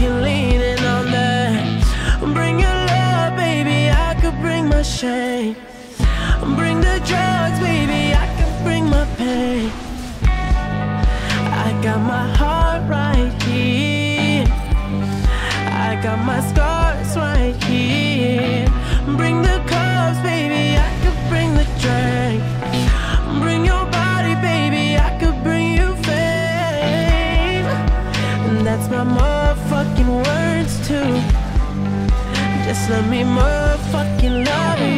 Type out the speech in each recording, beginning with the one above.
can lean in on that. Bring your love, baby, I could bring my shame. Bring the drugs, baby, I could bring my pain. I got my heart right here. I got my scars right here. Bring the cups, baby let me motherfucking love you.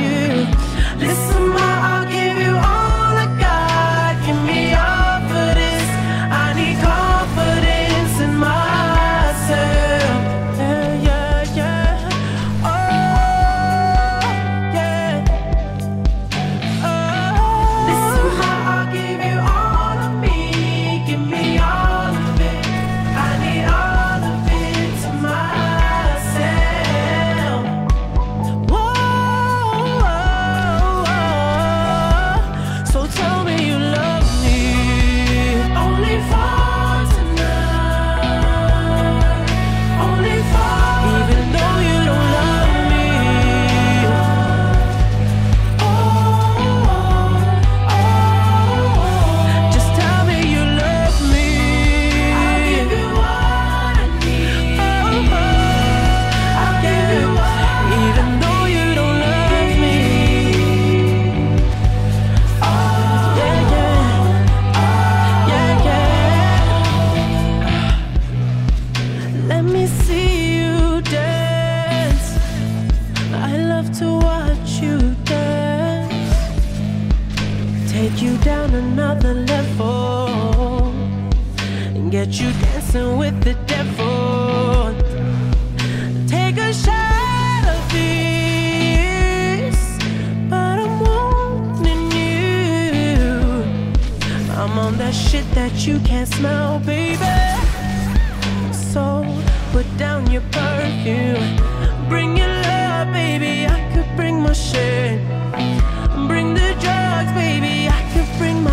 that you dancing with the devil. Take a shot of this, but I'm warning you. I'm on that shit that you can't smell, baby. So put down your perfume, bring your love, baby. I could bring my shit, bring the drugs, baby. I could bring my